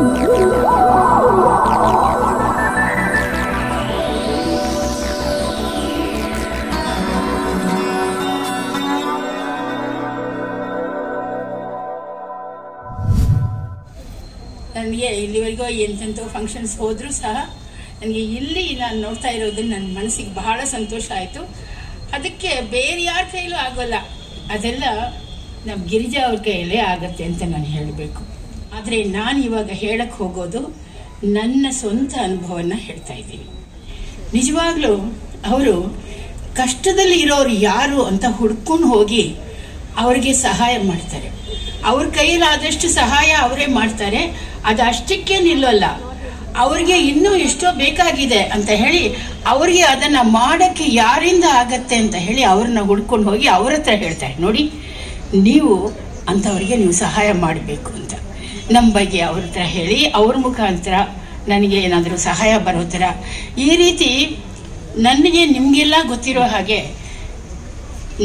ನನಗೆ ಇಲ್ಲಿವರೆಗೂ ಎಂತೆಂಥ ಫಂಕ್ಷನ್ಸ್ ಹೋದರೂ ಸಹ ನನಗೆ ಇಲ್ಲಿ ನಾನು ನೋಡ್ತಾ ಇರೋದು ನನ್ನ ಮನಸ್ಸಿಗೆ ಬಹಳ ಸಂತೋಷ ಆಯಿತು. ಅದಕ್ಕೆ ಬೇರೆ ಯಾರ ಕೈಲೂ ಆಗೋಲ್ಲ. ಅದೆಲ್ಲ ನಮ್ಮ ಗಿರಿಜಾ ಅವ್ರ ಕೈಯಲ್ಲೇ ಆಗತ್ತೆ ಅಂತ ನಾನು ಹೇಳಬೇಕು. ಆದರೆ ನಾನು ಇವಾಗ ಹೇಳಕ್ಕೆ ಹೋಗೋದು ನನ್ನ ಸ್ವಂತ ಅನುಭವನ ಹೇಳ್ತಾ ಇದ್ದೀನಿ. ನಿಜವಾಗ್ಲೂ ಅವರು ಕಷ್ಟದಲ್ಲಿ ಇರೋರು ಯಾರು ಅಂತ ಹುಡ್ಕೊಂಡು ಹೋಗಿ ಅವ್ರಿಗೆ ಸಹಾಯ ಮಾಡ್ತಾರೆ. ಅವ್ರ ಕೈಯಲ್ಲಾದಷ್ಟು ಸಹಾಯ ಅವರೇ ಮಾಡ್ತಾರೆ. ಅದು ಅಷ್ಟಕ್ಕೆ ನಿಲ್ಲಲ್ಲ ಅವ್ರಿಗೆ ಇನ್ನೂ ಎಷ್ಟೋ ಬೇಕಾಗಿದೆ ಅಂತ ಹೇಳಿ ಅವ್ರಿಗೆ ಅದನ್ನ ಮಾಡಕ್ಕೆ ಯಾರಿಂದ ಆಗತ್ತೆ ಅಂತ ಹೇಳಿ ಅವ್ರನ್ನ ಹುಡ್ಕೊಂಡು ಹೋಗಿ ಅವ್ರ ಹೇಳ್ತಾರೆ. ನೋಡಿ, ನೀವು ಅಂಥವ್ರಿಗೆ ನೀವು ಸಹಾಯ ಮಾಡಬೇಕು ಅಂತ. ನಮ್ಮ ಬಗ್ಗೆ ಅವ್ರ ಹತ್ರ ಹೇಳಿ, ಅವ್ರ ಮುಖಾಂತರ ನನಗೆ ಏನಾದರೂ ಸಹಾಯ ಬರೋ ಥರ. ಈ ರೀತಿ ನನಗೆ ನಿಮಗೆಲ್ಲ ಗೊತ್ತಿರೋ ಹಾಗೆ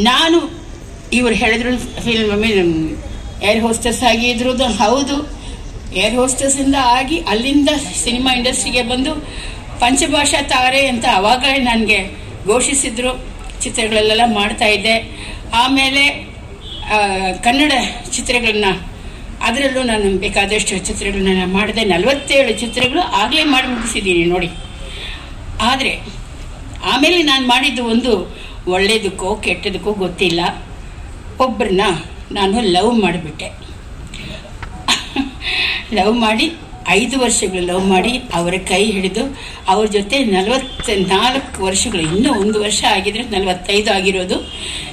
ನಾನು ಇವರು ಹೇಳಿದ್ರು ಫಿಲ್ಮ್ ಏರ್ ಹೋಸ್ಟೆಸ್ ಆಗಿ ಇದ್ರದ್ದು ಹೌದು. ಏರ್ ಹೋಸ್ಟೆಸ್ಸಿಂದ ಆಗಿ ಅಲ್ಲಿಂದ ಸಿನಿಮಾ ಇಂಡಸ್ಟ್ರಿಗೆ ಬಂದು ಪಂಚಭಾಷಾ ತಾರೆ ಅಂತ ಅವಾಗ ನನಗೆ ಘೋಷಿಸಿದ್ರು. ಚಿತ್ರಗಳಲ್ಲೆಲ್ಲ ಮಾಡ್ತಾ ಇದ್ದೆ. ಆಮೇಲೆ ಕನ್ನಡ ಚಿತ್ರಗಳನ್ನ ಅದರಲ್ಲೂ ನಾನು ಬೇಕಾದಷ್ಟು ಚಿತ್ರಗಳನ್ನ ಮಾಡಿದೆ. ನಲವತ್ತೇಳು ಚಿತ್ರಗಳು ಆಗಲೇ ಮಾಡಿ ಮುಗಿಸಿದ್ದೀನಿ ನೋಡಿ. ಆದರೆ, ಆಮೇಲೆ ನಾನು ಮಾಡಿದ್ದು ಒಂದು ಒಳ್ಳೇದಕ್ಕೋ ಕೆಟ್ಟದಕ್ಕೋ ಗೊತ್ತಿಲ್ಲ. ಒಬ್ಬರನ್ನ ನಾನು ಲವ್ ಮಾಡಿಬಿಟ್ಟೆ. ಲವ್ ಮಾಡಿ, ಐದು ವರ್ಷಗಳು ಲವ್ ಮಾಡಿ ಅವರ ಕೈ ಹಿಡಿದು, ಅವ್ರ ಜೊತೆ ನಲವತ್ತ ನಾಲ್ಕು ವರ್ಷಗಳು, ಇನ್ನೂ ಒಂದು ವರ್ಷ ಆಗಿದ್ರೆ ನಲವತ್ತೈದು ಆಗಿರೋದು.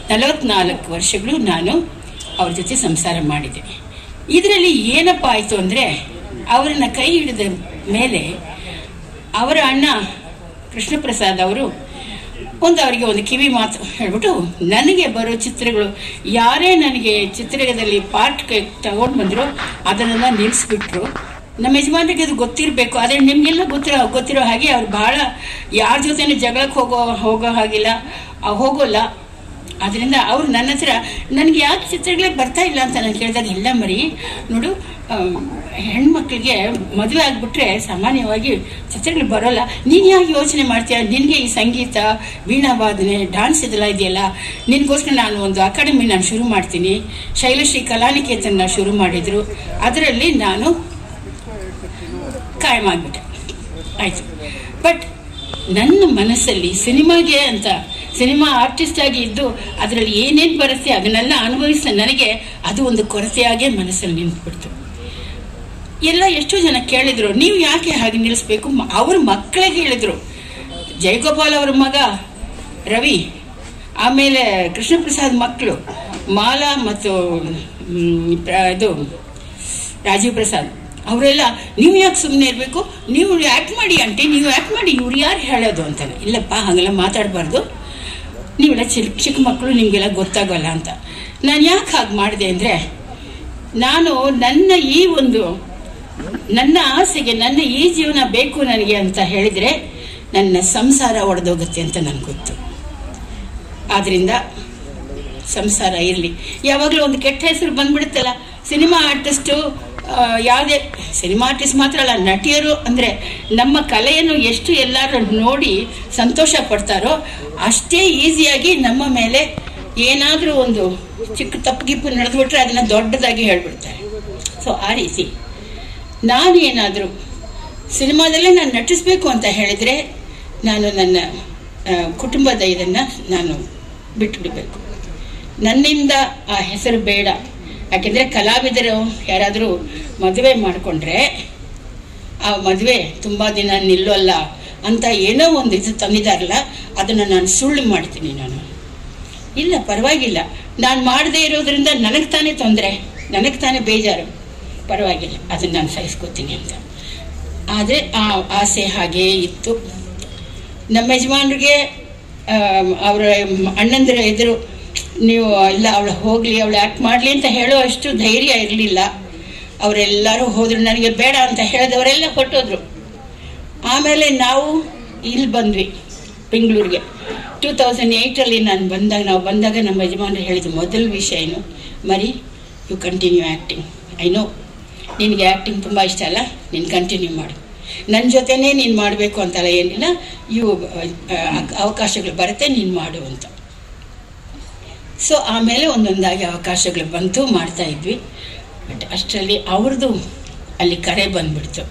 ನಲವತ್ನಾಲ್ಕು ವರ್ಷಗಳು ನಾನು ಅವ್ರ ಜೊತೆ ಸಂಸಾರ ಮಾಡಿದೆ. ಇದರಲ್ಲಿ ಏನಪ್ಪ ಆಯಿತು ಅಂದರೆ ಅವರನ್ನ ಕೈ ಹಿಡಿದ ಮೇಲೆ ಅವರ ಅಣ್ಣ ಕೃಷ್ಣಪ್ರಸಾದ್ ಅವರು ಒಂದು ಅವರಿಗೆ ಒಂದು ಕಿವಿ ಮಾತು ಹೇಳ್ಬಿಟ್ಟು, ನನಗೆ ಬರೋ ಚಿತ್ರಗಳು, ಯಾರೇ ನನಗೆ ಚಿತ್ರದಲ್ಲಿ ಪಾರ್ಟ್ ತಗೊಂಡು ಬಂದ್ರು ಅದನ್ನೆಲ್ಲ ನಿಲ್ಲಿಸ್ಬಿಟ್ರು ನಮ್ಮ ಯಜಮಾನ್ರಿಗೆ ಅದು ಗೊತ್ತಿರಬೇಕು. ಆದರೆ ನಿಮಗೆಲ್ಲ ಗೊತ್ತಿರೋ ಗೊತ್ತಿರೋ ಹಾಗೆ ಅವ್ರು ಭಾಳ, ಯಾರ ಜೊತೆನೂ ಜಗಳಕ್ಕೆ ಹೋಗೋ ಹೋಗೋ ಹಾಗಿಲ್ಲ. ಹೋಗೋಲ್ಲ. ಅದರಿಂದ ಅವ್ರು ನನ್ನ ಹತ್ರ, ನನಗೆ ಯಾಕೆ ಚಿತ್ರಗಳೇ ಬರ್ತಾ ಇಲ್ಲ ಅಂತ ನಾನು ಕೇಳಿದಾಗ, ಇಲ್ಲ ಮರಿ, ನೋಡು ಹೆಣ್ಮಕ್ಳಿಗೆ ಮದುವೆ ಆಗ್ಬಿಟ್ರೆ ಸಾಮಾನ್ಯವಾಗಿ ಚಿತ್ರಗಳು ಬರೋಲ್ಲ. ನೀನು ಯಾಕೆ ಯೋಚನೆ ಮಾಡ್ತೀಯ? ನಿನಗೆ ಈ ಸಂಗೀತ ವೀಣಾವಾದನೆ ಡಾನ್ಸ್ ಇದೆಲ್ಲ ಇದೆಯಲ್ಲ, ನಿನಗೋಸ್ಕರ ನಾನು ಒಂದು ಅಕಾಡೆಮಿ ನಾನು ಶುರು ಮಾಡ್ತೀನಿ. ಶೈಲಶ್ರೀ ಕಲಾನಿಕೇತನ ಶುರು ಮಾಡಿದ್ರು. ಅದರಲ್ಲಿ ನಾನು ಕಾಯಂ ಆಗ್ಬಿಟ್ಟೆ. ಆಯ್ತು. ಬಟ್ ನನ್ನ ಮನಸ್ಸಲ್ಲಿ ಸಿನಿಮಾಗೆ ಅಂತ ಸಿನಿಮಾ ಆರ್ಟಿಸ್ಟ್ ಆಗಿ ಇದ್ದು ಅದರಲ್ಲಿ ಏನೇನು ಬರುತ್ತೆ ಅದನ್ನೆಲ್ಲ ಅನುಭವಿಸ ನನಗೆ ಅದು ಒಂದು ಕೊರತೆಯಾಗೇ ಮನಸ್ಸಲ್ಲಿ ನಿಂತ್ಬಿಡ್ತು. ಎಲ್ಲ ಎಷ್ಟೋ ಜನ ಕೇಳಿದ್ರು, ನೀವು ಯಾಕೆ ಹಾಗೆ ನಿಲ್ಲಿಸ್ಬೇಕು? ಅವ್ರ ಮಕ್ಕಳಿಗೆ ಹೇಳಿದ್ರು. ಜಯಗೋಪಾಲ್ ಅವ್ರ ಮಗ, ರವಿ, ಆಮೇಲೆ ಕೃಷ್ಣ ಪ್ರಸಾದ್ ಮಕ್ಕಳು ಮಾಲಾ ಮತ್ತು ಇದು, ರಾಜೀವ್ ಪ್ರಸಾದ್. ಅವರೆಲ್ಲ, ನೀವು ಯಾಕೆ ಸುಮ್ಮನೆ ಇರಬೇಕು? ನೀವು ಆ್ಯಕ್ಟ್ ಮಾಡಿ ಆಂಟಿ, ನೀವು ಆ್ಯಕ್ಟ್ ಮಾಡಿ, ಇವ್ರು ಯಾರು ಹೇಳೋದು? ಅಂತಾನೆ ಇಲ್ಲಪ್ಪ, ಹಾಗೆಲ್ಲ ಮಾತಾಡಬಾರ್ದು. ನೀವೆಲ್ಲ ಚಿಕ್ಕ ಚಿಕ್ಕ ಮಕ್ಕಳು ನಿಮಗೆಲ್ಲ ಗೊತ್ತಾಗೋಲ್ಲ ಅಂತ. ನಾನು ಯಾಕೆ ಹಾಗೆ ಮಾಡಿದೆ ಅಂದರೆ, ನಾನು ನನ್ನ ಈ ಒಂದು, ನನ್ನ ಆಸೆಗೆ ನನ್ನ ಈ ಜೀವನ ಬೇಕು ನನಗೆ ಅಂತ ಹೇಳಿದರೆ, ನನ್ನ ಸಂಸಾರ ಒಡೆದೋಗುತ್ತೆ ಅಂತ ನನಗೆ ಗೊತ್ತು. ಆದ್ರಿಂದ ಸಂಸಾರ ಇರಲಿ. ಯಾವಾಗಲೂ ಒಂದು ಕೆಟ್ಟ ಹೆಸರು ಬಂದ್ಬಿಡುತ್ತಲ್ಲ, ಸಿನಿಮಾ ಆರ್ಟಿಸ್ಟು ಯಾವುದೇ ಸಿನಿಮಾ ಆರ್ಟಿಸ್ಟ್ ಮಾತ್ರ ಅಲ್ಲ, ನಟಿಯರು ಅಂದರೆ ನಮ್ಮ ಕಲೆಯನ್ನು ಎಷ್ಟು ಎಲ್ಲರೂ ನೋಡಿ ಸಂತೋಷ ಪಡ್ತಾರೋ ಅಷ್ಟೇ ಈಸಿಯಾಗಿ ನಮ್ಮ ಮೇಲೆ ಏನಾದರೂ ಒಂದು ಚಿಕ್ಕ ತಪ್ಪು ಗಿಪ್ಪು ನಡೆದ್ಬಿಟ್ರೆ ಅದನ್ನು ದೊಡ್ಡದಾಗಿ ಹೇಳ್ಬಿಡ್ತಾರೆ. ಸೊ ಆ ರೀತಿ. ನಾನು ಏನಾದರೂ ಸಿನಿಮಾದಲ್ಲೇ ನಾನು ನಟಿಸ್ಬೇಕು ಅಂತ ಹೇಳಿದರೆ ನಾನು ನನ್ನ ಕುಟುಂಬದ ಇದನ್ನು ನಾನು ಬಿಟ್ಟುಬಿಡಬೇಕು ನನ್ನಿಂದ ಆ ಹೆಸರು ಬೇಡ. ಯಾಕೆಂದರೆ ಕಲಾವಿದರು ಯಾರಾದರೂ ಮದುವೆ ಮಾಡಿಕೊಂಡ್ರೆ ಆ ಮದುವೆ ತುಂಬ ದಿನ ನಿಲ್ಲೋಲ್ಲ ಅಂತ ಏನೋ ಒಂದು ಇದು ತಂದಿದಾರಲ್ಲ ಅದನ್ನು ನಾನು ಸುಳ್ಳು ಮಾಡ್ತೀನಿ ನಾನು. ಇಲ್ಲ, ಪರವಾಗಿಲ್ಲ. ನಾನು ಮಾಡದೇ ಇರೋದ್ರಿಂದ ನನಗೆ ತಾನೇ ತೊಂದರೆ, ನನಗೆ ತಾನೇ ಬೇಜಾರು. ಪರವಾಗಿಲ್ಲ, ಅದನ್ನು ನಾನು ಸಹಿಸ್ಕೋತೀನಿ ಅಂತ. ಆದರೆ ಆ ಆಸೆ ಹಾಗೇ ಇತ್ತು. ನಮ್ಮ ಯಜಮಾನ್ರಿಗೆ ಅವರ ಅಣ್ಣಂದಿರ ಎದುರು ನೀವು ಇಲ್ಲ ಅವಳು ಹೋಗಲಿ, ಅವಳು ಆ್ಯಕ್ಟ್ ಮಾಡಲಿ ಅಂತ ಹೇಳೋ ಅಷ್ಟು ಧೈರ್ಯ ಇರಲಿಲ್ಲ. ಅವರೆಲ್ಲರೂ ಹೋದರು, ನನಗೆ ಬೇಡ ಅಂತ ಹೇಳಿದವರೆಲ್ಲ ಹೊಟ್ಟೋದ್ರು ಆಮೇಲೆ ನಾವು ಇಲ್ಲಿ ಬಂದ್ವಿ, ಬೆಂಗಳೂರಿಗೆ. ಟೂ ತೌಸಂಡ್ ಏಯ್ಟಲ್ಲಿ ನಾನು ಬಂದಾಗ, ನಾವು ಬಂದಾಗ ನಮ್ಮ ಯಜಮಾನರು ಹೇಳಿದ ಮೊದಲ ವಿಷಯ ಏನು? ಮರಿ you continue acting I know ನಿನಗೆ ಆ್ಯಕ್ಟಿಂಗ್ ತುಂಬ ಇಷ್ಟ ಅಲ್ಲ? ನೀನು ಕಂಟಿನ್ಯೂ ಮಾಡು. ನನ್ನ ಜೊತೆನೇ ನೀನು ಮಾಡಬೇಕು ಅಂತಲ್ಲ ಏನಿಲ್ಲ. ಇವು ಅವಕಾಶಗಳು ಬರುತ್ತೆ, ನೀನು ಮಾಡು ಅಂತ. ಸೊ ಆಮೇಲೆ ಒಂದೊಂದಾಗಿ ಅವಕಾಶಗಳು ಬಂತು, ಮಾಡ್ತಾ ಇದ್ವಿ. ಬಟ್ ಅಷ್ಟರಲ್ಲಿ ಅವ್ರದ್ದು ಅಲ್ಲಿ ಕರೆ ಬಂದ್ಬಿಡ್ತು.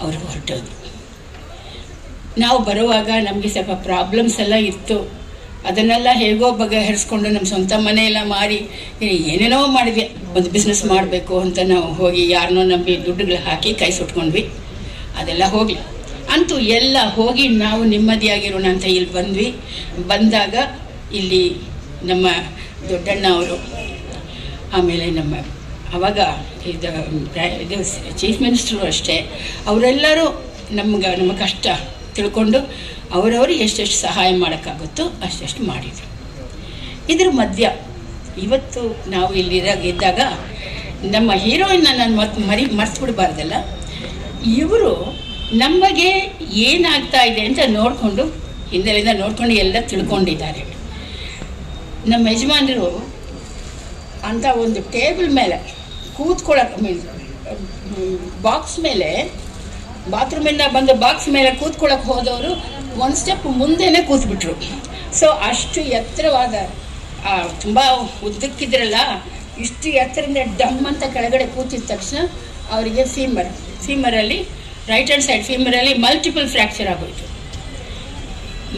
ಅವರು ಹೊರಟೋದು ನಾವು ಬರುವಾಗ ನಮಗೆ ಸ್ವಲ್ಪ ಪ್ರಾಬ್ಲಮ್ಸ್ ಎಲ್ಲ ಇತ್ತು. ಅದನ್ನೆಲ್ಲ ಹೇಗೋ ಬಗೆಹರಿಸ್ಕೊಂಡು ನಮ್ಮ ಸ್ವಂತ ಮನೆಯೆಲ್ಲ ಮಾರಿ ಏನೇನೋ ಮಾಡಿದ್ವಿ. ಒಂದು ಬಿಸ್ನೆಸ್ ಮಾಡಬೇಕು ಅಂತ ನಾವು ಹೋಗಿ ಯಾರನ್ನೋ ನಂಬಿ ದುಡ್ಡುಗಳು ಹಾಕಿ ಕೈ ಸುಟ್ಕೊಂಡ್ವಿ. ಅದೆಲ್ಲ ಹೋಗಲಿ. ಅಂತೂ ಎಲ್ಲ ಹೋಗಿ ನಾವು ನೆಮ್ಮದಿಯಾಗಿರೋಣ ಅಂತ ಇಲ್ಲಿ ಬಂದ್ವಿ. ಬಂದಾಗ ಇಲ್ಲಿ ನಮ್ಮ ದೊಡ್ಡಣ್ಣ ಅವರು. ಆಮೇಲೆ ನಮ್ಮ ಅವಾಗ ಇದು ಇದು ಚೀಫ್ ಮಿನಿಸ್ಟ್ರು ಅಷ್ಟೇ. ಅವರೆಲ್ಲರೂ ನಮ್ಗೆ, ನಮ್ಮ ಕಷ್ಟ ತಿಳ್ಕೊಂಡು ಅವರವರು ಎಷ್ಟೆಷ್ಟು ಸಹಾಯ ಮಾಡೋಕ್ಕಾಗುತ್ತೋ ಅಷ್ಟೆಷ್ಟು ಮಾಡಿದರು. ಇದ್ರ ಮಧ್ಯ ಇವತ್ತು ನಾವು ಇಲ್ಲಿರಾಗ ಇದ್ದಾಗ ನಮ್ಮ ಹೀರೋಯಿನ್ನ ನಾನು ಮತ್ತೆ ಮರಿ, ಮರ್ತುಬಿಡಬಾರ್ದಲ್ಲ. ಇವರು ನಮಗೆ ಏನಾಗ್ತಾ ಇದೆ ಅಂತ ನೋಡಿಕೊಂಡು, ಹಿಂದೆಲಿಂದ ನೋಡ್ಕೊಂಡು ಎಲ್ಲ ತಿಳ್ಕೊಂಡಿದ್ದಾರೆ. ನಮ್ಮ ಯಜಮಾನರು ಅಂತ ಒಂದು ಟೇಬಲ್ ಮೇಲೆ ಕೂತ್ಕೊಳ್ಳೋಕೆ ಬಾಕ್ಸ್ ಮೇಲೆ ಬಾತ್ರೂಮಿಂದ ಬಂದು ಬಾಕ್ಸ್ ಮೇಲೆ ಕೂತ್ಕೊಳ್ಳೋಕೆ ಹೋದವರು ಒಂದು ಸ್ಟೆಪ್ ಮುಂದೆನೇ ಕೂತ್ಬಿಟ್ರು. ಸೊ ಅಷ್ಟು ಎತ್ತರವಾದ ತುಂಬ ಉದ್ದಕ್ಕಿದ್ರಲ್ಲ, ಇಷ್ಟು ಎತ್ತರದಿಂದ ಡಮ್ ಅಂತ ಕೆಳಗಡೆ ಕೂತಿದ ತಕ್ಷಣ ಅವರಿಗೆ ಫೀಮರ್ ಫೀಮರಲ್ಲಿ ರೈಟ್ ಹ್ಯಾಂಡ್ ಸೈಡ್ ಫೀಮರಲ್ಲಿ ಮಲ್ಟಿಪಲ್ ಫ್ರ್ಯಾಕ್ಚರ್ ಆಗೋಯ್ತು.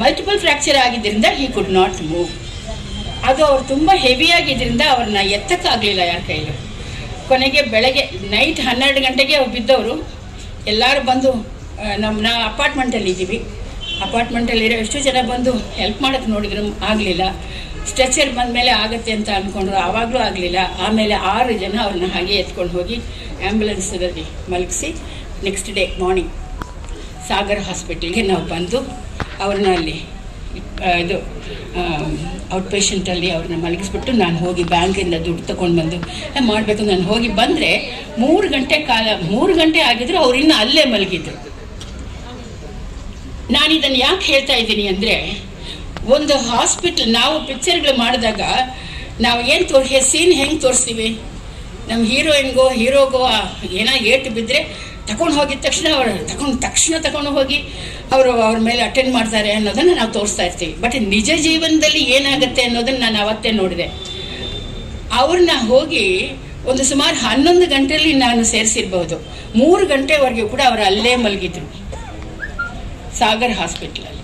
ಮಲ್ಟಿಪಲ್ ಫ್ರ್ಯಾಕ್ಚರ್ ಆಗಿದ್ದರಿಂದ ಹಿ ಕುಡ್ ನಾಟ್ ಮೂವ್ ಅದು ಅವ್ರು ತುಂಬ ಹೆವಿಯಾಗಿದ್ದರಿಂದ ಅವ್ರನ್ನ ಎತ್ತಕ್ಕಾಗಲಿಲ್ಲ ಯಾರ ಕೈಲೂ. ಕೊನೆಗೆ ಬೆಳಗ್ಗೆ ನೈಟ್ ಹನ್ನೆರಡು ಗಂಟೆಗೆ ಅವ್ರು ಬಿದ್ದವರು. ಎಲ್ಲರೂ ಬಂದು ನಮ್ಮ ನಾ ಅಪಾರ್ಟ್ಮೆಂಟಲ್ಲಿ ಇದ್ದೀವಿ. ಅಪಾರ್ಟ್ಮೆಂಟಲ್ಲಿರೋ ಎಷ್ಟು ಜನ ಬಂದು ಹೆಲ್ಪ್ ಮಾಡೋಕ್ಕೆ ನೋಡಿದ್ರು, ಆಗಲಿಲ್ಲ. ಸ್ಟ್ರೆಚರ್ ಬಂದ ಮೇಲೆ ಆಗುತ್ತೆ ಅಂತ ಅಂದ್ಕೊಂಡ್ರು ಆವಾಗಲೂ ಆಗಲಿಲ್ಲ. ಆಮೇಲೆ ಆರು ಜನ ಅವ್ರನ್ನ ಹಾಗೆ ಎತ್ಕೊಂಡು ಹೋಗಿ ಆ್ಯಂಬುಲೆನ್ಸಲ್ಲಿ ಮಲಗಿಸಿ ನೆಕ್ಸ್ಟ್ ಡೇ ಮಾರ್ನಿಂಗ್ ಸಾಗರ್ ಹಾಸ್ಪಿಟಲ್ಗೆ ನಾವು ಬಂದು ಅವ್ರನ್ನ ಅಲ್ಲಿ ಇದು ಔಟ್ ಪೇಷಂಟಲ್ಲಿ ಅವ್ರನ್ನ ಮಲಗಿಸ್ಬಿಟ್ಟು ನಾನು ಹೋಗಿ ಬ್ಯಾಂಕಿಂದ ದುಡ್ಡು ತಗೊಂಡು ಬಂದು ಮಾಡಬೇಕು, ನಾನು ಹೋಗಿ ಬಂದರೆ ಮೂರು ಗಂಟೆ ಕಾಲ, ಮೂರು ಗಂಟೆ ಆಗಿದ್ರು ಅವ್ರು ಇನ್ನೂ ಅಲ್ಲೇ ಮಲಗಿದ್ರು. ನಾನು ಇದನ್ನು ಯಾಕೆ ಹೇಳ್ತಾ ಇದ್ದೀನಿ ಅಂದರೆ, ಒಂದು ಹಾಸ್ಪಿಟ್ಲ್ ನಾವು ಪಿಕ್ಚರ್ಗಳು ಮಾಡಿದಾಗ ನಾವು ಏನು ತೋರಿಸಿ ಸೀನ್ ಹೆಂಗೆ ತೋರಿಸ್ತೀವಿ? ನಮ್ಮ ಹೀರೋಯಿನ್ಗೋ ಹೀರೋಗೋ ಏನೋ ಏಟು ಬಿದ್ದರೆ ತಗೊಂಡು ಹೋಗಿದ ತಕ್ಷಣ ಅವರು ತಗೊಂಡು ತಕ್ಷಣ ತಗೊಂಡು ಹೋಗಿ ಅವರು ಅವ್ರ ಮೇಲೆ ಅಟೆಂಡ್ ಮಾಡ್ತಾರೆ ಅನ್ನೋದನ್ನು ನಾವು ತೋರಿಸ್ತಾ ಇರ್ತೀವಿ. ಬಟ್ ನಿಜ ಜೀವನದಲ್ಲಿ ಏನಾಗುತ್ತೆ ಅನ್ನೋದನ್ನು ನಾನು ಅವತ್ತೇ ನೋಡಿದೆ. ಅವ್ರನ್ನ ಹೋಗಿ ಒಂದು ಸುಮಾರು ಹನ್ನೊಂದು ಗಂಟೆಯಲ್ಲಿ ನಾನು ಸೇರಿಸಿರ್ಬಹುದು ಮೂರು ಗಂಟೆವರೆಗೂ ಕೂಡ ಅವರು ಅಲ್ಲೇ ಮಲಗಿದ್ರು. ಸಾಗರ್ ಹಾಸ್ಪಿಟ್ಲಲ್ಲಿ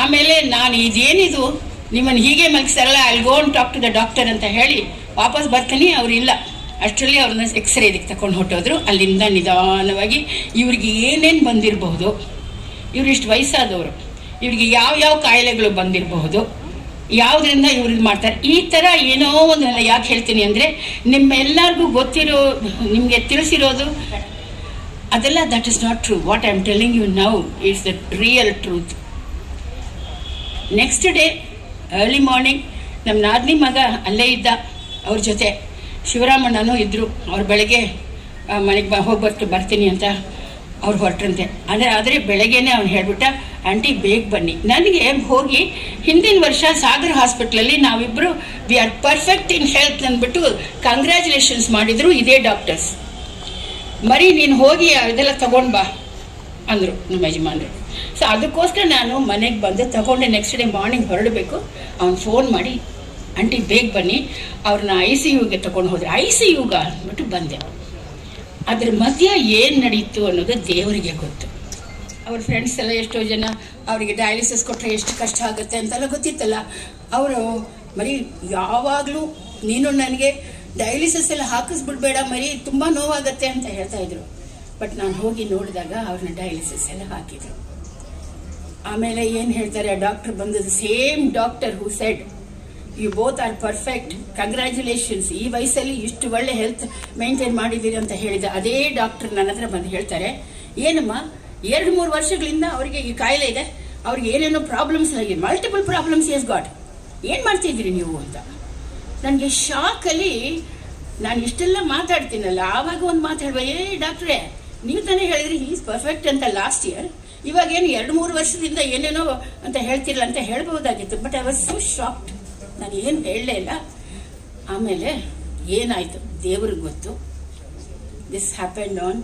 ಆಮೇಲೆ ನಾನು ಇದೇನಿದು? ನಿಮ್ಮನ್ನು ಹೀಗೆ ಮಲಗಿಸ್ತಾರಲ್ಲ I gone talk to the doctor ಅಂತ ಹೇಳಿ ವಾಪಸ್ ಬರ್ತೀನಿ ಅವರಿಲ್ಲ ಅಷ್ಟರಲ್ಲಿ ಅವ್ರನ್ನ ಎಕ್ಸ್ರೇ ಇದಕ್ಕೆ ತಗೊಂಡು ಹೊಟ್ಟೋದ್ರು ಅಲ್ಲಿಂದ ನಿಧಾನವಾಗಿ ಇವ್ರಿಗೆ ಏನೇನು ಬಂದಿರಬಹುದು, ಇವ್ರು ಇಷ್ಟು ವಯಸ್ಸಾದವರು, ಇವ್ರಿಗೆ ಯಾವ ಯಾವ ಕಾಯಿಲೆಗಳು ಬಂದಿರಬಹುದು, ಯಾವುದರಿಂದ ಇವ್ರು ಇದು ಮಾಡ್ತಾರೆ, ಈ ಥರ ಏನೋ ಒಂದು ಯಾಕೆ ಹೇಳ್ತೀನಿ ಅಂದರೆ, ನಿಮ್ಮೆಲ್ಲರಿಗೂ ಗೊತ್ತಿರೋ, ನಿಮಗೆ ತಿಳಿಸಿರೋದು, ಅದೆಲ್ಲ that is not true what I am telling you now it's the real truth next day early morning ನಮ್ಮ ನಾದಿನಿ ಮಗ ಅಲ್ಲೇ ಇದ್ದ. ಅವ್ರ ಜೊತೆ ಶಿವರಾಮಣ್ಣನೂ ಇದ್ದರು ಅವ್ರು ಬೆಳಗ್ಗೆ ಮನೆಗೆ ಬ, ಹೋಗಿ ಬರ್ತು, ಬರ್ತೀನಿ ಅಂತ ಅವ್ರು ಹೊರಟ್ರಂತೆ. ಅಂದರೆ ಆದರೆ ಬೆಳಗ್ಗೆನೆ ಅವ್ನು ಹೇಳ್ಬಿಟ್ಟ, ಆಂಟಿ, ಬೇಗ ಬನ್ನಿ. ನನಗೆ ಹೋಗಿ ಹಿಂದಿನ ವರ್ಷ ಸಾಗರ್ ಹಾಸ್ಪಿಟ್ಲಲ್ಲಿ ನಾವಿಬ್ಬರು we are perfect in health ಅಂದ್ಬಿಟ್ಟು ಕಂಗ್ರ್ಯಾಚುಲೇಷನ್ಸ್ ಮಾಡಿದ್ರು ಇದೇ ಡಾಕ್ಟರ್ಸ್. ಮರಿ, ನೀನು ಹೋಗಿ ಇದೆಲ್ಲ ತೊಗೊಂಡು ಬಾ ಅಂದರು ನಮ್ಮ ಯಜಮಾನರು. ಸೊ ಅದಕ್ಕೋಸ್ಕರ ನಾನು ಮನೆಗೆ ಬಂದು ತಗೊಂಡೆ ನೆಕ್ಸ್ಟ್ ಡೇ ಮಾರ್ನಿಂಗ್ ಹೊರಡಬೇಕು. ಅವ್ನು ಫೋನ್ ಮಾಡಿ ಆಂಟಿ, ಬೇಗ ಬನ್ನಿ. ಅವ್ರನ್ನ ಐ ಸಿ ಯುಗೆ ತಗೊಂಡು ಹೋದ್ರೆ. ಐ ಸಿ ಯುಗ ಅಂದ್ಬಿಟ್ಟು ಬಂದೆ. ಅದ್ರ ಮಧ್ಯ ಏನು ನಡೀತು ಅನ್ನೋದು ದೇವರಿಗೆ ಗೊತ್ತು. ಅವ್ರ ಫ್ರೆಂಡ್ಸ್ ಎಲ್ಲ ಎಷ್ಟೋ ಜನ ಅವರಿಗೆ ಡಯಾಲಿಸಿಸ್ ಕೊಟ್ಟರೆ ಎಷ್ಟು ಕಷ್ಟ ಆಗುತ್ತೆ ಅಂತೆಲ್ಲ ಗೊತ್ತಿತ್ತಲ್ಲ. ಅವರು, ಮರಿ, ಯಾವಾಗಲೂ ನೀನು ನನಗೆ ಡಯಾಲಿಸಿಸ್ ಎಲ್ಲ ಹಾಕಿಸ್ಬಿಡ್ಬೇಡ ಮರಿ, ತುಂಬ ನೋವಾಗತ್ತೆ ಅಂತ ಹೇಳ್ತಾ ಇದ್ರು. ಬಟ್ ನಾನು ಹೋಗಿ ನೋಡಿದಾಗ ಅವ್ರನ್ನ ಡಯಾಲಿಸಿಸ್ ಎಲ್ಲ ಹಾಕಿದ್ರು. ಆಮೇಲೆ ಏನು ಹೇಳ್ತಾರೆ ಡಾಕ್ಟರ್ ಬಂದದ್ದು same doctor who said you both are perfect congratulations ಈ ವಯಸ್ಸಲ್ಲಿ ಇಷ್ಟು ಒಳ್ಳೆ ಹೆಲ್ತ್ ಮೇಂಟೈನ್ ಮಾಡಿದ್ದೀರಿ ಅಂತ ಹೇಳಿದ ಅದೇ ಡಾಕ್ಟರ್ ನನ್ನ ಹತ್ರ ಬಂದು ಹೇಳ್ತಾರೆ, ಏನಮ್ಮ, ಎರಡು ಮೂರು ವರ್ಷಗಳಿಂದ ಅವರಿಗೆ ಈ ಕಾಯಿಲೆ ಇದೆ, ಅವ್ರಿಗೆ ಏನೇನೋ ಪ್ರಾಬ್ಲಮ್ಸ್ ಆಗಿದೆ ಮಲ್ಟಿಪಲ್ ಪ್ರಾಬ್ಲಮ್ಸ್ ಎಸ್ ಗಾಟ್ ಏನು ಮಾಡ್ತಿದ್ದೀರಿ ನೀವು ಅಂತ? ನನಗೆ ಶಾಕಲ್ಲಿ ನಾನು ಇಷ್ಟೆಲ್ಲ ಮಾತಾಡ್ತೀನಲ್ಲ, ಆವಾಗ ಒಂದು ಮಾತಾಡುವ ಏ ಡಾಕ್ಟ್ರೇ ನೀವು ತಾನೇ ಹೇಳಿದ್ರಿ ಈಸ್ ಪರ್ಫೆಕ್ಟ್ ಅಂತ ಲಾಸ್ಟ್ ಇಯರ್ ಇವಾಗೇನು ಎರಡು ಮೂರು ವರ್ಷದಿಂದ ಏನೇನೋ ಅಂತ ಹೇಳ್ತಿರಲ್ಲ ಅಂತ ಹೇಳ್ಬೋದಾಗಿತ್ತು but I was so shocked ನಾನು ಏನು ಹೇಳಲೇ ಇಲ್ಲ. ಆಮೇಲೆ ಏನಾಯಿತು? ದೇವ್ರಿಗೆ ಗೊತ್ತು. ದಿಸ್ ಹ್ಯಾಪೆಂಡ್ ಆನ್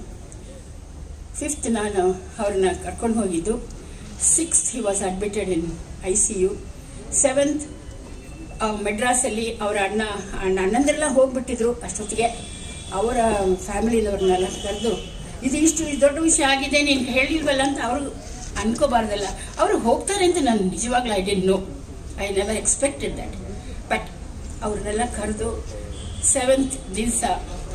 ಫಿಫ್ತ್ ನಾನು ಅವ್ರನ್ನ ಕರ್ಕೊಂಡು ಹೋಗಿದ್ದು. Sixth he was admitted in I C U seventh ಮೆಡ್ರಾಸಲ್ಲಿ ಅವರ ಅಣ್ಣ ಅಣ್ಣ ಅಣ್ಣಂದ್ರೆಲ್ಲ ಹೋಗ್ಬಿಟ್ಟಿದ್ರು ಅಷ್ಟೊತ್ತಿಗೆ. ಅವರ ಫ್ಯಾಮಿಲಿನವ್ರನ್ನೆಲ್ಲ ಕರೆದು, ಇದು ಇಷ್ಟು ದೊಡ್ಡ ವಿಷಯ ಆಗಿದೆ, ನೀನು ಹೇಳಿಲ್ವಲ್ಲ? ಅಂತ ಅವರು ಅನ್ಕೋಬಾರ್ದಲ್ಲ. ಅವರು ಹೋಗ್ತಾರೆ ಅಂತ ನಾನು ನಿಜವಾಗ್ಲೂ I didn't know I never expected that but ಅವ್ರನ್ನೆಲ್ಲ ಕರೆದು ಸೆವೆಂತ್ ದಿವಸ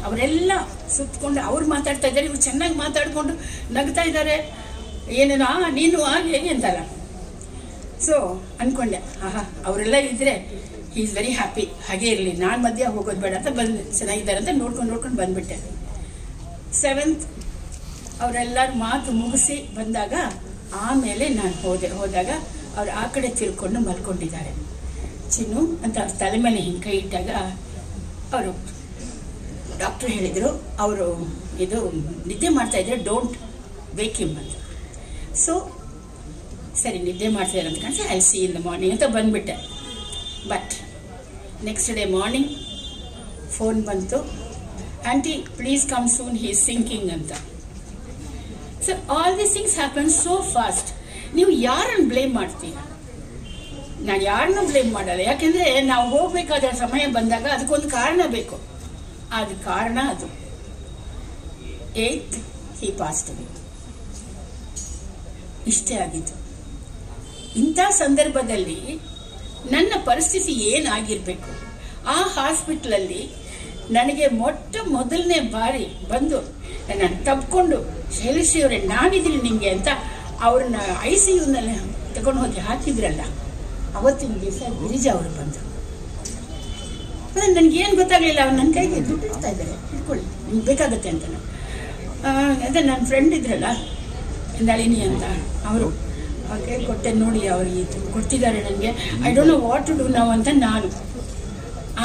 ಅವರೆಲ್ಲ ಸುತ್ತಕೊಂಡು ಅವ್ರು ಮಾತಾಡ್ತಾ ಇದ್ದಾರೆ, ಇವ್ರು ಚೆನ್ನಾಗಿ ಮಾತಾಡಿಕೊಂಡು ನಗ್ತಾ ಇದ್ದಾರೆ. ಏನೇನು, ಆ, ನೀನು ಹಾಗೆ ಅಂತಲ್ಲ ಸೊ ಅಂದ್ಕೊಂಡೆ ಆಹಾ, ಅವರೆಲ್ಲ ಇದ್ದರೆ ಹಿ ಈಸ್ ವೆರಿ ಹ್ಯಾಪಿ ಹಾಗೆ ಇರಲಿ, ನಾನು ಮಧ್ಯ ಹೋಗೋದು ಬೇಡ ಅಂತ ಬಂದು, ಚೆನ್ನಾಗಿದ್ದಾರೆ ಅಂತ ನೋಡ್ಕೊಂಡು ನೋಡ್ಕೊಂಡು ಬಂದ್ಬಿಟ್ಟೆ. ಸೆವೆಂತ್ ಅವರೆಲ್ಲರೂ ಮಾತು ಮುಗಿಸಿ ಬಂದಾಗ ಆಮೇಲೆ ನಾನು ಹೋದೆ, ಹೋದಾಗ ಅವ್ರು ಆ ಕಡೆ ತಿಳ್ಕೊಂಡು ಮಲ್ಕೊಂಡಿದ್ದಾರೆ. ಚಿನ್ನು ಅಂತ ತಲೆ ಮೇಲೆ ಹಿಂಗೆ ಇಟ್ಟಾಗ ಅವರು ಡಾಕ್ಟರ್ ಹೇಳಿದರು, ಅವರು ಇದು ನಿದ್ದೆ ಮಾಡ್ತಾ ಇದ್ರೆ ಡೋಂಟ್ ವೇಕ್ ಹಿಮ್ ಅಂತ. ಸೊ, ಸರಿ, ನಿದ್ದೆ ಮಾಡ್ತಾ ಅಂತ ಕಾಣಿಸಿ, I see in the morning ಅಂತ ಬಂದ್ಬಿಟ್ಟೆ. But next day morning phone ಬಂತು, aunty, please come soon, he sinking ಅಂತ. So, all this things happen so fast. ನೀವು ಯಾರನ್ನು ಬ್ಲೇಮ್ ಮಾಡ್ತೀರಾ? ನಾನು ಯಾರನ್ನು ಬ್ಲೇಮ್ ಮಾಡಲ್ಲ. ಯಾಕೆಂದರೆ ನಾವು ಹೋಗಬೇಕಾದ ಸಮಯ ಬಂದಾಗ ಅದಕ್ಕೊಂದು ಕಾರಣ ಬೇಕು. ಅದು ಕಾರಣ ಅದು. ಏತ್ ಹಿ ಪಾಸ್ಟಿ ಇಷ್ಟೇ ಆಗಿತ್ತು ಇಂಥ ಸಂದರ್ಭದಲ್ಲಿ ನನ್ನ ಪರಿಸ್ಥಿತಿ ಏನಾಗಿರಬೇಕು? ಆ ಹಾಸ್ಪಿಟ್ಲಲ್ಲಿ ನನಗೆ ಮೊಟ್ಟ ಮೊದಲನೇ ಬಾರಿ ಬಂದು ನನ್ನ ತಪ್ಕೊಂಡು ಶೈಲಿಸಿಯವರೇ ನಾನಿದ್ದೀನಿ ನಿಮಗೆ ಅಂತ ಅವ್ರನ್ನ ಐ ಸಿ ಯುನಲ್ಲಿ ತಗೊಂಡು ಹೋಗಿ ಹಾಕಿದ್ರಲ್ಲ, ಅವತ್ತಿನ ದಿವಸ ಗಿರಿಜಾ ಅವರು ಬಂದರು. ನನಗೆ ಏನು ಗೊತ್ತಾಗಲಿಲ್ಲ, ಅವ್ರು ನನ್ನ ಕೈಗೆ ದುಡ್ಡು ಇಡ್ತಾ ಇದ್ದಾರೆ. ಇಟ್ಕೊಳ್ಳಿ ನಿಮ್ಗೆ ಬೇಕಾಗತ್ತೆ ಅಂತ ಅದೇ ನನ್ನ ಫ್ರೆಂಡ್ ಇದ್ರಲ್ಲ ನಳಿನಿ ಅಂತ, ಅವರು. ಅವ್ರಿಗೆ ಕೊಟ್ಟೆ ನೋಡಿ ಅವ್ರಿಗೆ ಕೊಡ್ತಿದ್ದಾರೆ ನನಗೆ. I don't know what to do ನಾವು ಅಂತ ನಾನು.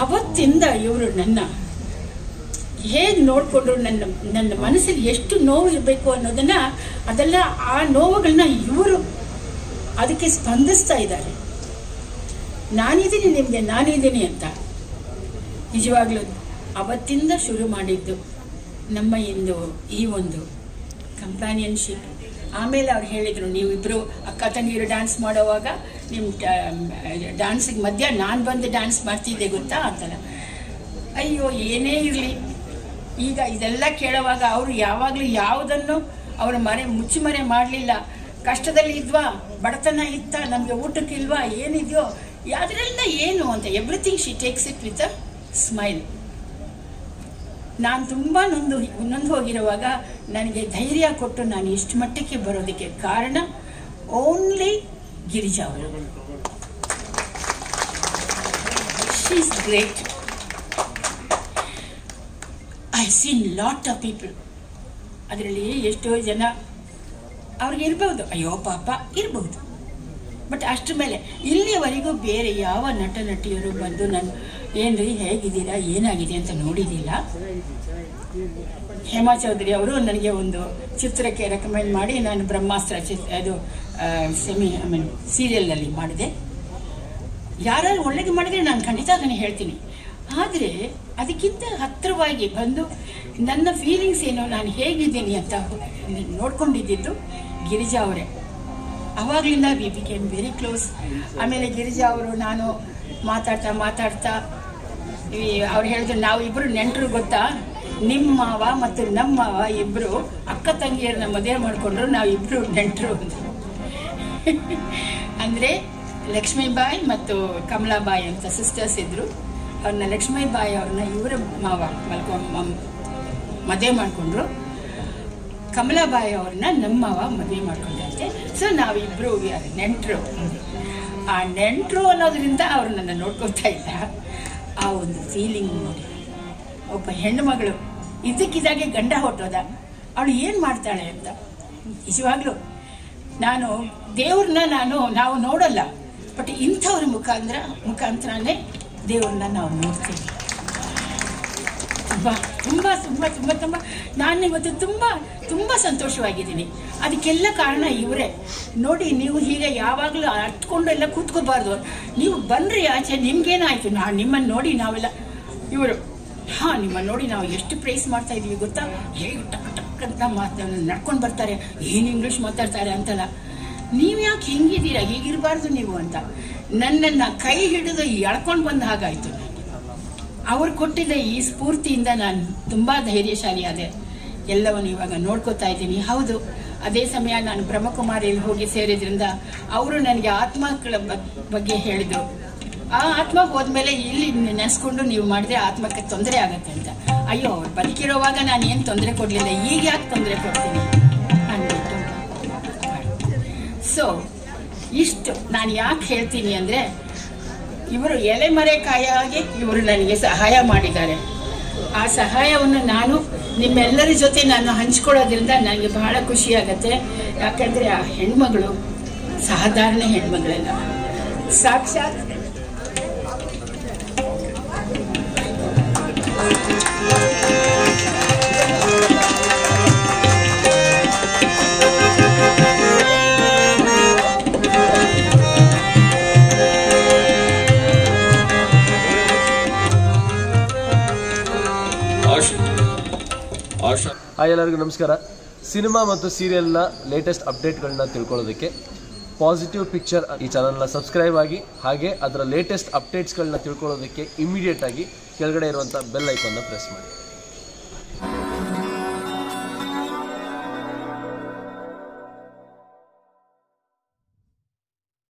ಅವತ್ತಿಂದ ಇವರು ನನ್ನ ಹೇಗೆ ನೋಡಿಕೊಂಡ್ರು ನನ್ನ ನನ್ನ ಮನಸ್ಸಲ್ಲಿ ಎಷ್ಟು ನೋವು ಇರಬೇಕು ಅನ್ನೋದನ್ನ, ಅದೆಲ್ಲ ಆ ನೋವುಗಳನ್ನ ಇವರು ಅದಕ್ಕೆ ಸ್ಪಂದಿಸ್ತಾ ಇದ್ದಾರೆ. ನಾನಿದ್ದೀನಿ ನಿಮಗೆ, ನಾನಿದ್ದೀನಿ ಅಂತ. ನಿಜವಾಗ್ಲೂ ಅವತ್ತಿಂದ ಶುರು ಮಾಡಿದ್ದು ನಮ್ಮ ಇಂದು ಈ ಒಂದು ಕಂಪ್ಯಾನಿಯನ್ಶಿಪ್ ಆಮೇಲೆ ಅವ್ರು ಹೇಳಿದರು ನೀವಿಬ್ಬರು ಅಕ್ಕ ತಂಗಿರು ಡ್ಯಾನ್ಸ್ ಮಾಡೋವಾಗ ನಿಮ್ಮ ಡ್ಯಾನ್ಸಿಗೆ ಮಧ್ಯ ನಾನು ಬಂದು ಡ್ಯಾನ್ಸ್ ಮಾಡ್ತಿದ್ದೆ ಗೊತ್ತಾ ಅಂತಲ್ಲ. ಅಯ್ಯೋ, ಏನೇ ಇರಲಿ. ಈಗ ಇದೆಲ್ಲ ಕೇಳುವಾಗ ಅವರು ಯಾವಾಗಲೂ ಯಾವುದನ್ನು ಅವರ ಮರೆ ಮುಚ್ಚುಮರೆ ಮಾಡಲಿಲ್ಲ. ಕಷ್ಟದಲ್ಲಿ ಇದ್ವಾ, ಬಡತನ ಇತ್ತ, ನಮಗೆ ಊಟಕ್ಕಿಲ್ವಾ ಏನಿದೆಯೋ ಯಾವುದ್ರಿಂದ ಏನು ಅಂತ everything she takes it with a smile ನಾನು ತುಂಬ ನೊಂದು ನೊಂದು ಹೋಗಿರುವಾಗ ನನಗೆ ಧೈರ್ಯ ಕೊಟ್ಟು ನಾನು ಇಷ್ಟು ಮಟ್ಟಕ್ಕೆ ಬರೋದಕ್ಕೆ ಕಾರಣ ಓನ್ಲಿ ಗಿರಿಜಾ ಅವರು. She's great I seen lot of people ಅದರಲ್ಲಿ ಎಷ್ಟೋ ಜನ ಅವ್ರಿಗೆ ಇರ್ಬೋದು. ಅಯ್ಯೋ, ಪಾಪ, ಇರ್ಬೋದು. ಬಟ್ ಅಷ್ಟ್ರ ಮೇಲೆ ಇಲ್ಲಿವರೆಗೂ ಬೇರೆ ಯಾವ ನಟ ನಟಿಯರು ಬಂದು ನಾನು, ಏನ್ರಿ, ಹೇಗಿದ್ದೀರಾ? ಏನಾಗಿದೆ ಅಂತ ನೋಡಿದ್ದಿಲ್ಲ ಹೇಮಾ ಚೌಧರಿ ಅವರು ನನಗೆ ಒಂದು ಚಿತ್ರಕ್ಕೆ ರೆಕಮೆಂಡ್ ಮಾಡಿ ನಾನು ಬ್ರಹ್ಮಾಸ್ತ್ರ ಚಿತ್ರ ಅದು ಸೆಮಿ ಐ ಮೀನ್ ಸೀರಿಯಲ್ನಲ್ಲಿ ಮಾಡಿದೆ. ಯಾರು ಒಳ್ಳೇದು ಮಾಡಿದರೆ ನಾನು ಖಂಡಿತ ಅದನ್ನು ಹೇಳ್ತೀನಿ. ಆದರೆ ಅದಕ್ಕಿಂತ ಹತ್ತಿರವಾಗಿ ಬಂದು ನನ್ನ ಫೀಲಿಂಗ್ಸ್ ಏನು, ನಾನು ಹೇಗಿದ್ದೀನಿ ಅಂತ ನೋಡ್ಕೊಂಡಿದ್ದು ಗಿರಿಜಾ ಅವರೇ. ಅವಾಗಲಿಂದ ವಿ ಬಿಕೇಮ್ ವೆರಿ ಕ್ಲೋಸ್ ಆಮೇಲೆ ಗಿರಿಜಾ ಅವರು ನಾನು ಮಾತಾಡ್ತಾ ಮಾತಾಡ್ತಾ ಅವ್ರು ಹೇಳಿದ್ರು, ನಾವು ಇಬ್ಬರು ನೆಂಟರು ಗೊತ್ತಾ? ನಿಮ್ಮ ಮಾವ ಮತ್ತು ನಮ್ಮ ಮಾವ ಇಬ್ಬರು ಅಕ್ಕ ತಂಗಿಯರನ್ನ ಮದುವೆ ಮಾಡಿಕೊಂಡ್ರು, ನಾವು ಇಬ್ಬರು ನೆಂಟರು ಅಂದರೆ ಲಕ್ಷ್ಮೀಬಾಯಿ ಮತ್ತು ಕಮಲಾಬಾಯಿ ಅಂತ ಸಿಸ್ಟರ್ಸ್ ಇದ್ರು. ಅವ್ರನ್ನ ಲಕ್ಷ್ಮೀಬಾಯಿ ಅವ್ರನ್ನ ಇವರ ಮಾವ ಮಲ್ಕೊ ಮದುವೆ ಮಾಡಿಕೊಂಡ್ರು. ಕಮಲಾಬಾಯಿ ಅವ್ರನ್ನ ನಮ್ಮ ಮಾವ ಮದುವೆ ಮಾಡ್ಕೊಂಡಂತೆ ಸೊ ನಾವಿಬ್ರು ನೆಂಟರು. ಆ ನೆಂಟರು ಅನ್ನೋದ್ರಿಂದ ಅವ್ರು ನನ್ನ ನೋಡ್ಕೊತಾ ಇಲ್ಲ. ಆ ಒಂದು ಫೀಲಿಂಗ್ ನೋಡಿ. ಒಬ್ಬ ಹೆಣ್ಣು ಮಗಳು ಇದ್ದಕ್ಕಿದ್ದಾಗೆ ಗಂಡ ಹೊಟ್ಟೋದ ಅವಳು ಏನು ಮಾಡ್ತಾಳೆ ಅಂತ. ನಿಜವಾಗ್ಲೂ, ನಾನು ದೇವ್ರನ್ನ ನಾನು ನಾವು ನೋಡಲ್ಲ. ಬಟ್ ಇಂಥವ್ರ ಮುಖಾಂತರ ಮುಖಾಂತರನೇ ದೇವ್ರನ್ನ ನಾವು ನೋಡ್ತೀವಿ. ತುಂಬ ತುಂಬ ತುಂಬ ತುಂಬ ನಾನು ಇವತ್ತು ತುಂಬ ತುಂಬ ಸಂತೋಷವಾಗಿದ್ದೀನಿ. ಅದಕ್ಕೆಲ್ಲ ಕಾರಣ ಇವರೇ. ನೋಡಿ, ನೀವು ಹೀಗೆ ಯಾವಾಗಲೂ ಹತ್ಕೊಂಡು ಎಲ್ಲ ಕೂತ್ಕೋಬಾರ್ದು. ನೀವು ಬನ್ರಿ ಆಚೆ, ನಿಮ್ಗೇನಾಯ್ತು? ನಾನು ನಿಮ್ಮನ್ನು ನೋಡಿ ನಾವೆಲ್ಲ, ಇವರು, ಹಾ ನಿಮ್ಮನ್ನು ನೋಡಿ ನಾವು ಎಷ್ಟು ಪ್ರೈಸ್ ಮಾಡ್ತಾ ಇದೀವಿ ಗೊತ್ತಾ? ಹೇಗೆ ಟಕ್ ಟಕ್ ಅಂತ ಮಾತಾಡ ನಡ್ಕೊಂಡು ಬರ್ತಾರೆ. ಏನು ಇಂಗ್ಲಿಷ್ ಮಾತಾಡ್ತಾರೆ ಅಂತಲ್ಲ. ನೀವು ಯಾಕೆ ಹೆಂಗಿದ್ದೀರಾ? ಹೀಗಿರಬಾರ್ದು ನೀವು ಅಂತ. ನನ್ನನ್ನು ಕೈ ಹಿಡಿದು ಎಳ್ಕೊಂಡು ಬಂದ ಹಾಗಾಯ್ತು. ಅವರು ಕೊಟ್ಟಿದ್ದ ಈ ಸ್ಫೂರ್ತಿಯಿಂದ ನಾನು ತುಂಬಾ ಧೈರ್ಯಶಾಲಿ ಆದೆ. ಎಲ್ಲವನ್ನು ಇವಾಗ ನೋಡ್ಕೋತಾ ಇದ್ದೀನಿ. ಹೌದು, ಅದೇ ಸಮಯ ನಾನು ಬ್ರಹ್ಮಕುಮಾರಿಯಲ್ಲಿ ಹೋಗಿ ಸೇರಿದ್ರಿಂದ ಅವರು ನನಗೆ ಆತ್ಮಗಳ ಬಗ್- ಬಗ್ಗೆ ಹೇಳಿದರು. ಆ ಆತ್ಮ ಹೋದ್ಮೇಲೆ ಇಲ್ಲಿ ನೆನೆಸ್ಕೊಂಡು ನೀವು ಮಾಡಿದ್ರೆ ಆತ್ಮಕ್ಕೆ ತೊಂದರೆ ಆಗತ್ತೆ ಅಂತ. ಅಯ್ಯೋ, ಅವ್ರು ಬದುಕಿರೋವಾಗ ನಾನು ಏನು ತೊಂದರೆ ಕೊಡಲಿಲ್ಲ? ಈಗ ಯಾಕೆ ತೊಂದರೆ ಕೊಡ್ತೀನಿ? ಸೊ, ಇಷ್ಟು ನಾನು ಯಾಕೆ ಹೇಳ್ತೀನಿ ಅಂದರೆ, ಇವರು ಎಲೆಮರೆಕಾಯಾಗಿ ಇವರು ನನಗೆ ಸಹಾಯ ಮಾಡಿದ್ದಾರೆ. ಆ ಸಹಾಯವನ್ನು ನಾನು ನಿಮ್ಮೆಲ್ಲರ ಜೊತೆ ನಾನು ಹಂಚ್ಕೊಳ್ಳೋದ್ರಿಂದ ನನಗೆ ಬಹಳ ಆಗುತ್ತೆ. ಯಾಕಂದ್ರೆ ಆ ಹೆಣ್ಮಗಳು, ಸಾಧಾರಣ ಹೆಣ್ಮಗಳಲ್ಲ. ಸಾಕ್ಷಾತ್ ಹಾಯ್ ಎಲ್ಲರಿಗೂ ನಮಸ್ಕಾರ. ಸಿನಿಮಾ ಮತ್ತು ಸೀರಿಯಲ್ನ ಲೇಟೆಸ್ಟ್ ಅಪ್ಡೇಟ್ಗಳನ್ನ ತಿಳ್ಕೊಳ್ಳೋದಕ್ಕೆ ಪಾಸಿಟಿವ್ ಪಿಕ್ಚರ್ ಈ ಚಾನಲ್ನ ಸಬ್ಸ್ಕ್ರೈಬ್ ಆಗಿ, ಹಾಗೆ ಅದರ ಲೇಟೆಸ್ಟ್ ಅಪ್ಡೇಟ್ಸ್ಗಳನ್ನ ತಿಳ್ಕೊಳ್ಳೋದಕ್ಕೆ ಇಮಿಡಿಯೇಟಾಗಿ ಕೆಳಗಡೆ ಇರುವಂಥ ಬೆಲ್ ಐಕನ್ನ ಪ್ರೆಸ್ ಮಾಡಿ.